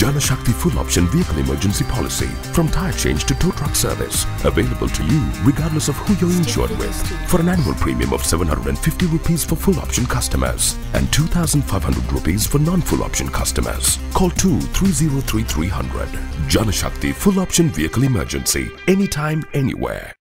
Janashakthi Full Option Vehicle Emergency Policy. From tire change to tow truck service. Available to you regardless of who you're insured with. For an annual premium of 750 rupees for full option customers and 2500 rupees for non-full option customers. Call two three zero three three hundred. 303 300. Janashakthi Full Option Vehicle Emergency. Anytime, anywhere.